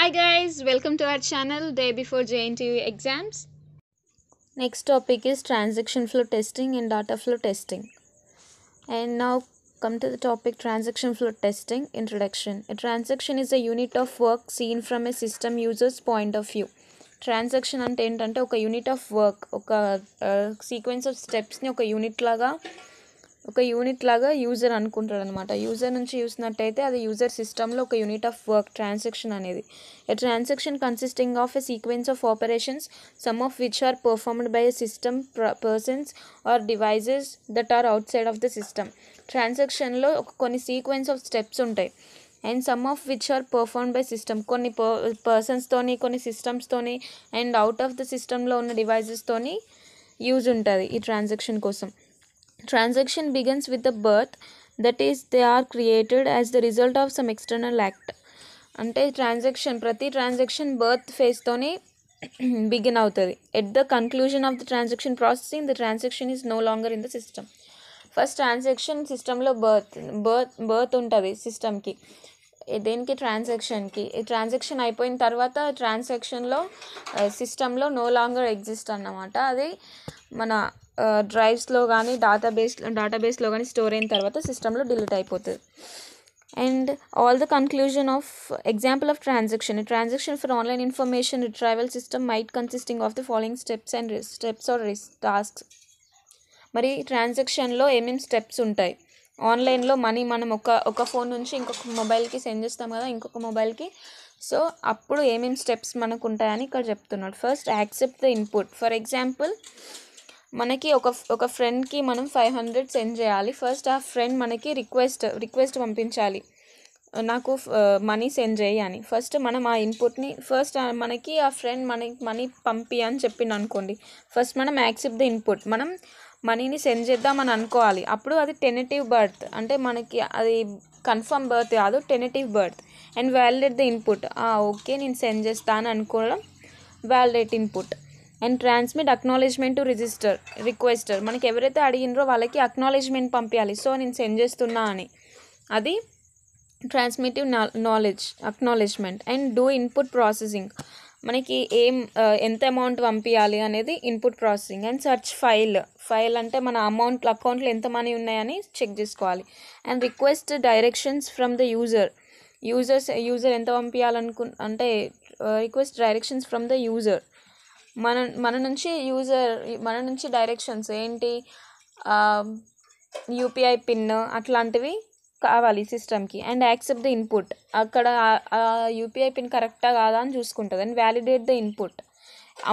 Hi guys, welcome to our channel day before JNTU exams. Next topic is transaction flow testing and data flow testing. And now come to the topic transaction flow testing introduction. A transaction is a unit of work seen from a system user's point of view. Transaction అంటే ఏంటంటే ఒక unit of work ఒక sequence of స్టెప్స్ని ఒక unit లాగా ఒక unit లాగా user అనుకుంటాడు అనమాట యూజర్ నుంచి చూసినట్టయితే అది యూజర్ సిస్టంలో ఒక యూనిట్ ఆఫ్ వర్క్ ట్రాన్సాక్షన్ అనేది. A transaction consisting of a sequence of operations some of which are performed by a system persons or devices that are outside of the system ట్రాన్సాక్షన్లో ఒక కొన్ని sequence of steps ఉంటాయి. And some of which are perform by system కొన్ని పర్సన్స్తోని కొన్ని సిస్టమ్స్తోని and out of the సిస్టంలో ఉన్న డివైజెస్తోని యూజ్ ఉంటుంది ఈ ట్రాన్సాక్షన్ కోసం. Transaction begins with the birth that is they are created as the result of some external act అంటే ట్రాన్సాక్షన్ ప్రతి ట్రాన్సాక్షన్ బర్త్ ఫేజ్తోని బిగిన్ అవుతుంది. At the conclusion of the transaction processing the transaction is no longer in the system first transaction సిస్టంలో birth birth birth ఉంటుంది సిస్టమ్కి దేనికి? ట్రాన్సాక్షన్కి ఈ transaction అయిపోయిన తర్వాత ట్రాన్సాక్షన్లో సిస్టంలో నో లాంగర్ ఎగ్జిస్ట్ అన్నమాట. అది మన డ్రైవ్స్లో కానీ డేటాబేస్ డేటాబేస్లో కానీ స్టోర్ అయిన తర్వాత సిస్టంలో డిలీట్ అయిపోతుంది. And all the conclusion of example of transaction transaction for online information retrieval system might consisting of the following steps and steps are tasks మరి ట్రాన్సాక్షన్లో ఏమేమి స్టెప్స్ ఉంటాయి? ఆన్లైన్లో మనీ మనం ఒక ఒక ఫోన్ నుంచి ఇంకొక మొబైల్కి సెండ్ చేస్తాం కదా ఇంకొక మొబైల్కి సో అప్పుడు ఏమేమి స్టెప్స్ మనకు ఉంటాయని ఇక్కడ చెప్తున్నాడు. First accept the input for example మనకి ఒక ఒక ఫ్రెండ్కి మనం ఫైవ్ హండ్రెడ్ సెండ్ చేయాలి. ఫస్ట్ ఆ ఫ్రెండ్ మనకి రిక్వెస్ట్ రిక్వెస్ట్ పంపించాలి. నాకు మనీ సెండ్ చేయి అని. ఫస్ట్ మనం ఆ ఇన్పుట్ని ఫస్ట్ మనకి ఆ ఫ్రెండ్ మనకి మనీ పంపి అని చెప్పింది అనుకోండి. ఫస్ట్ మనం యాక్సెప్ట్ ద ఇన్పుట్ మనం మనీని సెండ్ చేద్దామని అనుకోవాలి. అప్పుడు అది టెనటివ్ బర్త్ అంటే మనకి అది కన్ఫర్మ్ బర్త్ కాదు tentative birth and validate the input okay నేను సెండ్ చేస్తాను అనుకోవడం validate input and transmit acknowledgement to register requester మనకి ఎవరైతే అడిగినరో వాళ్ళకి అక్నాలెడ్జ్మెంట్ పంపించాలి సో నేను సెండ్ చేస్తున్నా అని. అది transmit knowledge acknowledgement and do input processing మనకి ఏం ఎంత అమౌంట్ పంపించాలి అనేది input processing and search file file అంటే మన అమౌంట్ అకౌంట్లో ఎంత మనీ ఉన్నాయని చెక్ చేసుకోవాలి. And request directions from the user users user ఎంత పంపించాలనుకు అంటే request directions from the user మన మన నుంచి యూజర్ మన నుంచి డైరెక్షన్స్ ఏంటి? యూపీఐ పిన్ అట్లాంటివి కావాలి సిస్టమ్కి అండ్ యాక్సెప్ట్ ద ఇన్పుట్ అక్కడ యూపీఐ పిన్ కరెక్టా కాదా అని చూసుకుంటుంది. అండ్ వ్యాలిడేట్ ద ఇన్పుట్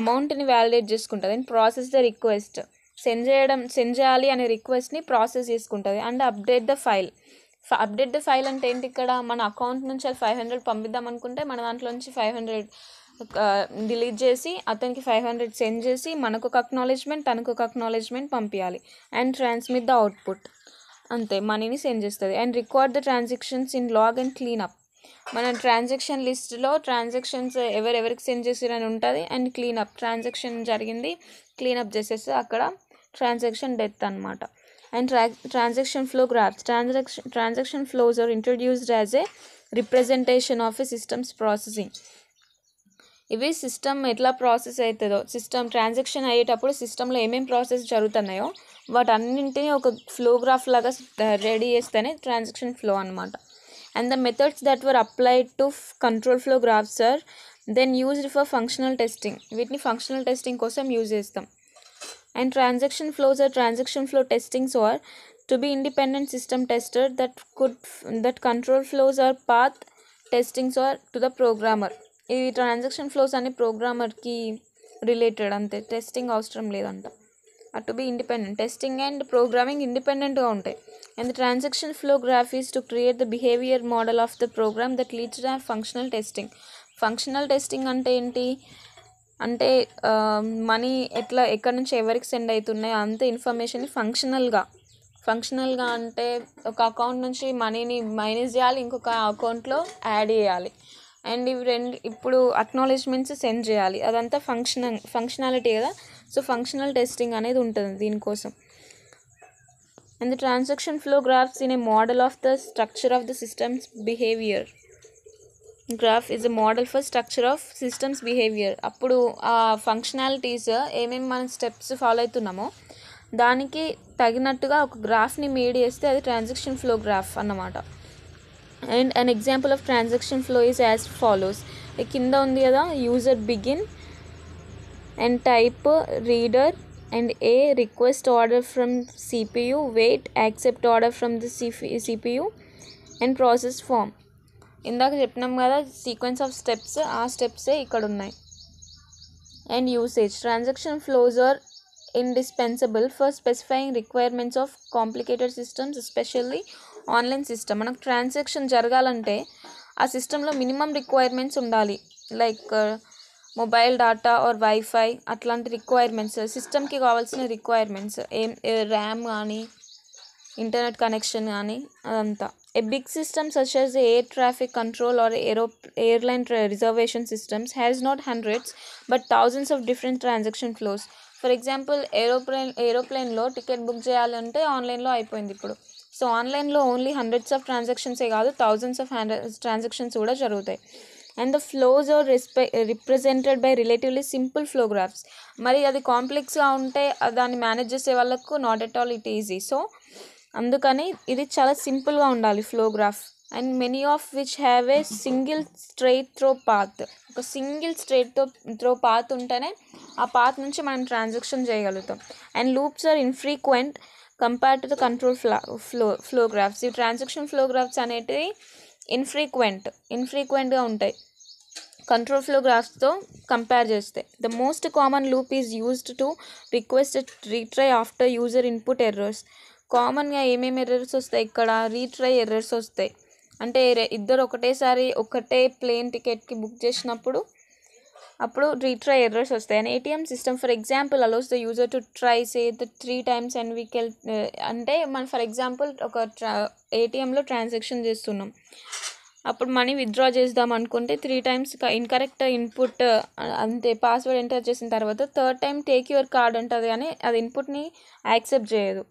అమౌంట్ని వ్యాలిడేట్ చేసుకుంటుంది. And process the request send చేయడం సెండ్ చేయాలి అనే రిక్వెస్ట్ని ప్రాసెస్ చేసుకుంటుంది. And update the file update the file అంటే ఏంటి ఇక్కడ? మన అకౌంట్ నుంచి అది ఫైవ్ హండ్రెడ్ పంపిద్దాం అనుకుంటే మన దాంట్లో నుంచి ఫైవ్ హండ్రెడ్ డిలీట్ చేసి అతనికి ఫైవ్ హండ్రెడ్ సెండ్ చేసి మనకు ఒక అక్నాలెడ్జ్మెంట్ తనకు ఒక అక్నాలెడ్జ్మెంట్ పంపించాలి అండ్ ట్రాన్స్మిట్ ద అవుట్పుట్ అంతే మనీని సెండ్ చేస్తుంది and record the transactions in log and cleanup మన ట్రాన్సాక్షన్ లిస్ట్లో ట్రాన్సాక్షన్స్ ఎవరెవరికి సెండ్ చేసిరని ఉంటుంది అండ్ క్లీనప్ ట్రాన్సాక్షన్ జరిగింది క్లీనప్ చేసేస్తే అక్కడ ట్రాన్సాక్షన్ డెత్ అనమాట అండ్ ట్రా transaction flow graphs transaction transaction flows are introduced as a representation of a systems processing ఇవి సిస్టమ్ ఎట్లా ప్రాసెస్ అవుతుందో సిస్టమ్ ట్రాన్సాక్షన్ అయ్యేటప్పుడు సిస్టంలో ఏమేమి ప్రాసెస్ జరుగుతున్నాయో వాటన్నింటినీ ఒక ఫ్లోగ్రాఫ్ లాగా రెడీ చేస్తేనే ట్రాన్సాక్షన్ ఫ్లో అనమాట and the methods that were applied to control flow graphs are then used for functional testing. వీటిని ఫంక్షనల్ టెస్టింగ్ కోసం యూజ్ చేస్తాం. And transaction flows are transaction flow testings are to be independent system tester that could that control flows are path testings are to the programmer. ఈ transaction flows అన్ని ప్రోగ్రామర్కి related అంతే. Testing అవసరం లేదంట. To be independent testing and programming ఇండిపెండెంట్గా ఉంటాయి. And transaction flow graph is to create the behaviour model of the program that leads to functional testing functional testing అంటే ఏంటి? అంటే మనీ ఎట్లా ఎక్కడి నుంచి ఎవరికి సెండ్ అవుతున్నాయి అంత ఇన్ఫర్మేషన్ ఫంక్షనల్గా ఫంక్షనల్గా అంటే ఒక అకౌంట్ నుంచి మనీని మైనస్ చేయాలి ఇంకొక అకౌంట్లో యాడ్ చేయాలి. అండ్ ఇవి రెండు ఇప్పుడు అక్నాలెడ్జ్మెంట్స్ సెండ్ చేయాలి. అదంతా ఫంక్షన్ ఫంక్షనాలిటీ కదా? సో ఫంక్షనల్ టెస్టింగ్ అనేది ఉంటుంది దీనికోసం. And the transaction flow graphs in a model of the structure of the systems behaviour graph is a model for structure of systems behaviour అప్పుడు ఆ functionalities ఏమేమి మనం స్టెప్స్ ఫాలో అవుతున్నామో దానికి తగినట్టుగా ఒక గ్రాఫ్ని మేడ్ చేస్తే అది ట్రాన్సాక్షన్ ఫ్లో గ్రాఫ్ అన్నమాట. And an example of transaction flow is as follows కింద ఉంది కదా user begin and type reader and a request order from CPU wait accept order from the CP CPU and process form ఇందాక చెప్పినాం కదా sequence of steps ఆ స్టెప్సే ఇక్కడ ఉన్నాయి and usage transaction flows are indispensable for specifying requirements of complicated systems especially online system. మనకు transaction జరగాలంటే ఆ సిస్టంలో మినిమం రిక్వైర్మెంట్స్ ఉండాలి. Like uh, mobile data or wifi అట్లాంటి రిక్వైర్మెంట్స్ సిస్టమ్కి కావాల్సిన రిక్వైర్మెంట్స్ ఏం ర్యామ్ కానీ ఇంటర్నెట్ కనెక్షన్ కానీ అదంతా. A big system such as air traffic control or aero airline reservation systems has not hundreds but thousands of different transaction flows. For example aeroplane ఏరోప్లేన్లో ticket book చేయాలంటే ఆన్లైన్లో అయిపోయింది ఇప్పుడు. So ఆన్లైన్లో only hundreds of ట్రాన్సాక్షన్సే కాదు thousands of transactions కూడా జరుగుతాయి. And the flows are రిస్పె represented by relatively simple flow graphs మరి అది కాంప్లెక్స్గా ఉంటే దాన్ని మేనేజ్ చేసే వాళ్ళకు not at all it easy so అందుకని ఇది చాలా సింపుల్గా ఉండాలి flow graph and many of which have a single straight through path. ఒక సింగిల్ స్ట్రైట్తో త్రో పాత్ ఉంటేనే ఆ పాత్ నుంచి మనం ట్రాన్సాక్షన్ చేయగలుగుతాం. And loops are infrequent compare to the control ఫ్లా flow flow graphs ఈ ట్రాన్సాక్షన్ ఫ్లోగ్రాఫ్స్ అనేటివి ఇన్ఫ్రీక్వెంట్ ఇన్ఫ్రీక్వెంట్గా ఉంటాయి. కంట్రోల్ ఫ్లో గ్రాఫ్స్తో కంపేర్ చేస్తే. The most common loop is used to request retry after user input errors. కామన్గా ఏమేమి ఎర్రర్స్ వస్తాయి ఇక్కడ? రీట్రై ఎర్రర్స్ వస్తాయి. అంటే ఇద్దరు ఒకటేసారి ఒకటే ప్లేన్ టికెట్కి బుక్ చేసినప్పుడు అప్పుడు రీట్రై ఎర్రర్స్ వస్తాయి. And ATM system for example allows the user to try say the three times and we కెల్ అంటే మనం ఫర్ ఎగ్జాంపుల్ ఒక ట్రా ఏటీఎంలో ట్రాన్సాక్షన్ చేస్తున్నాం. అప్పుడు మనీ విత్డ్రా చేద్దాం అనుకుంటే త్రీ టైమ్స్ ఇన్కరెక్ట్ ఇన్పుట్ అంతే పాస్వర్డ్ ఎంటర్ చేసిన తర్వాత third time take your card ఉంటుంది కానీ అది ఇన్పుట్ని యాక్సెప్ట్ చేయదు.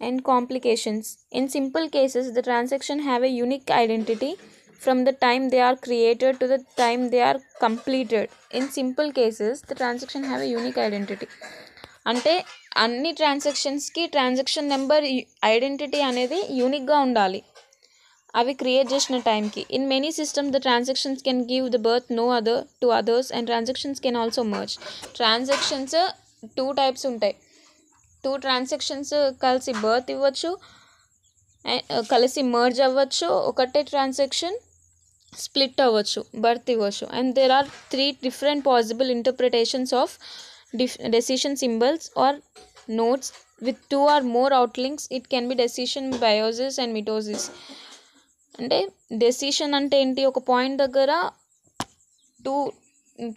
And complications. In simple cases, the transaction have a unique identity from the time they are created to the time they are completed. In simple cases, the transaction have a unique identity. అంటే అన్ని ట్రాన్సాక్షన్స్కి transaction number identity అనేది యూనిక్గా ఉండాలి అవి create చేసిన టైంకి in many system the transactions can give the birth no other to others and transactions can also merge transactions two types ఉంటాయి two transactions కలిసి బర్త్ ఇవ్వచ్చు కలిసి మర్జ్ అవ్వచ్చు ఒకటే ట్రాన్సాక్షన్ స్ప్లిట్ అవ్వచ్చు బర్త్ ఇవ్వచ్చు. And there are three different possible interpretations of diff decision symbols or nodes with two or more outlinks it can be decision biosis and mitosis అంటే decision అంటే ఏంటి? ఒక పాయింట్ దగ్గర two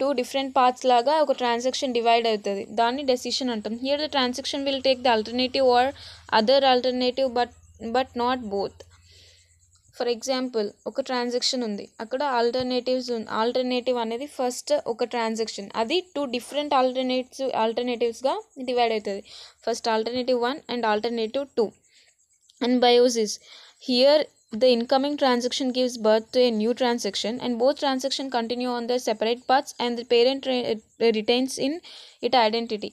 two different parts లాగా ఒక transaction divide అవుతుంది. దాన్ని decision అంటాం. Here the transaction will take the alternative or other alternative but but not both for example ఒక ట్రాన్సాక్షన్ ఉంది. అక్కడ ఆల్టర్నేటివ్స్ ఆల్టర్నేటివ్ అనేది ఫస్ట్ ఒక ట్రాన్సాక్షన్ అది టూ డిఫరెంట్ ఆల్టర్నేటివ్స్ ఆల్టర్నేటివ్స్గా డివైడ్ అవుతుంది. First alternative one and alternative two and biosis here the incoming transaction gives birth to a new transaction, and both transactions continue on their separate paths, and the parent re- uh, retains in its identity.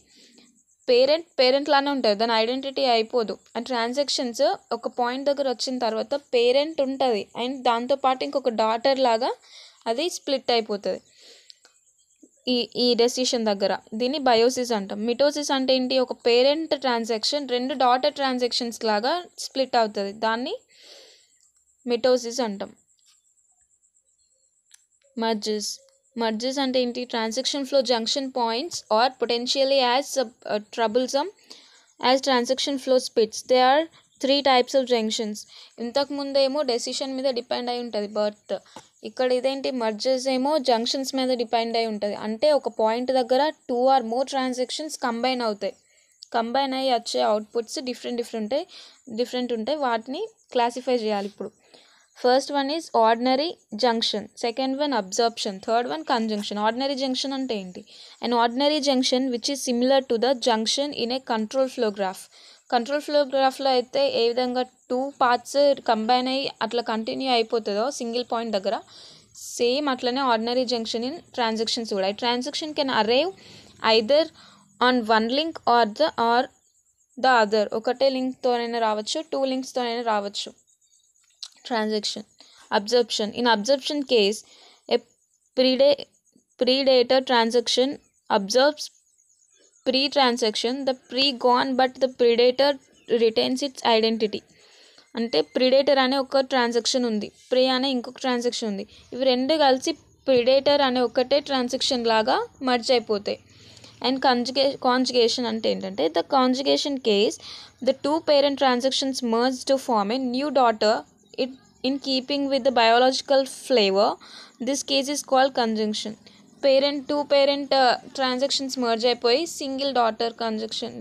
Parent parent లానే ఉంటుంది. దాని identity అయిపోదు. ఆ transactions ఒక point దగ్గర వచ్చిన తర్వాత parent ఉంటుంది. అండ్ దాంతోపాటు ఇంకొక డాటర్ లాగా అది స్ప్లిట్ అయిపోతుంది. ఈ ఈ డెసిషన్ దగ్గర. దీన్ని బయోసిస్ అంటాం. మిటోసిస్ అంటే ఏంటి? ఒక పేరెంట్ ట్రాన్సాక్షన్ రెండు డాటర్ ట్రాన్సాక్షన్స్ లాగా స్ప్లిట్ అవుతుంది. దాన్ని మిటోసిస్ అంటాం. మర్జెస్ మర్జెస్ అంటే ఏంటి? Transaction flow junction points are potentially as troublesome as transaction flow splits. They are three types of junctions. ఇంతకు ముందేమో డెసిషన్ మీద డిపెండ్ అయి ఉంటుంది బర్త్. ఇక్కడ ఇదేంటి? మర్జెస్ ఏమో జంక్షన్స్ మీద డిపెండ్ అయి ఉంటుంది. అంటే ఒక పాయింట్ దగ్గర two or more transactions combine అవుతాయి. కంబైన్ అయ్యి వచ్చే అవుట్పుట్స్ డిఫరెంట్ డిఫరెంట్ ఉంటాయి డిఫరెంట్ ఉంటాయి వాటిని క్లాసిఫై చేయాలి ఇప్పుడు. First one is ordinary junction second one absorption third one conjunction ordinary junction అంటే ఏంటి? And ordinary junction which is similar to the junction in a control flow graph control ఫ్లోగ్రాఫ్లో అయితే ఏ విధంగా టూ పార్ట్స్ కంబైన్ అయ్యి అట్లా continue అయిపోతుందో single point దగ్గర same అట్లనే ఆర్డినరీ జంక్షన్ ఇన్ ట్రాన్సాక్షన్స్ కూడా. Transaction can arrive either on one link or the or the other. ఒకటే లింక్తోనైనా రావచ్చు టూ లింక్స్తోనైనా రావచ్చు. Transaction absorption in absorption case a ప్రీడే predator transaction absorbs prey transaction the prey gone but the predator retains its identity అంటే predator అనే ఒక transaction ఉంది. Pre అనే ఇంకొక ట్రాన్సాక్షన్ ఉంది. ఇవి రెండు కలిసి ప్రిడేటర్ అనే ఒకటే ట్రాన్సాక్షన్ లాగా మర్చి అయిపోతాయి. అండ్ కాంజుగే కాంజుగేషన్ అంటే ఏంటంటే the conjugation case the two parent transactions merge to form a new daughter it in keeping with the biological flavour this case is called conjunction parent two parent transactions merge అయిపోయి single daughter conjunction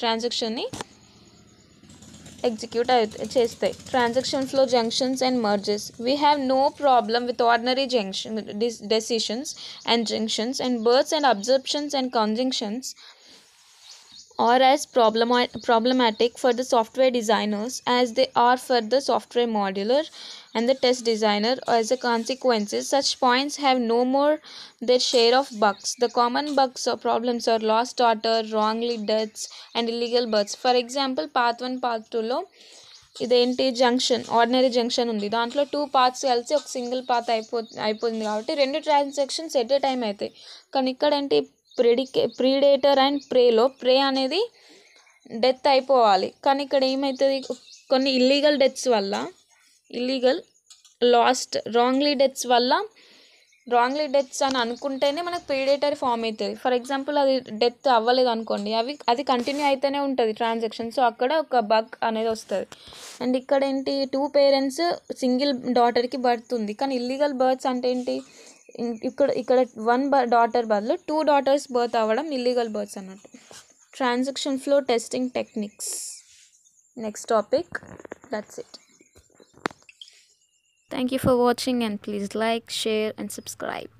ట్రాన్సాక్షన్ని execute అవుతాయి చేస్తాయి. Transaction flow junctions and merges we have no problem with ordinary junction decisions and junctions and births and absorptions and conjunctions or as problema- problematic for the software designers as they are for the software modeler and the test designer as a consequences such points have no more their share of bugs the common bugs or problems are lost daughter wrongly deaths and illegal births for example path 1 path 2 లో ఇదేంటి junction ordinary junction ఉంది దాంట్లో two parts కలిసి ఒక single path అయిపో అయిపోయింది కాబట్టి రెండు ట్రాన్సాక్షన్స్ ఎట్ ఏ టైం అవుతాయి కానీ ఇక్కడ ఏంటి ప్రెడికే ప్రీడేటర్ అండ్ ప్రేలో ప్రే అనేది డెత్ అయిపోవాలి. కానీ ఇక్కడ ఏమవుతుంది కొన్ని ఇల్లీగల్ డెత్స్ వల్ల ఇల్లీగల్ లాస్ట్ రాంగ్లీ డెత్స్ వల్ల రాంగ్లీ డెత్స్ అని అనుకుంటేనే మనకు ప్రీడేటర్ ఫామ్ అవుతుంది ఫర్ ఎగ్జాంపుల్ అది డెత్ అవ్వలేదు అనుకోండి అవి అది కంటిన్యూ అయితేనే ఉంటుంది ట్రాన్సాక్షన్ సో అక్కడ ఒక బగ్ అనేది వస్తుంది. అండ్ ఇక్కడ ఏంటి? టూ పేరెంట్స్ సింగిల్ డాటర్కి బర్త్ ఉంది. కానీ ఇల్లీగల్ బర్త్స్ అంటే ఏంటి? ఇక్కడ ఇక్కడ వన్ డాటర్ బదులు టూ డాటర్స్ బర్త్ అవ్వడం ఇల్లీగల్ బర్త్స్ అన్నట్టు. Transaction flow testing techniques next topic that's it thank you for watching and please like share and subscribe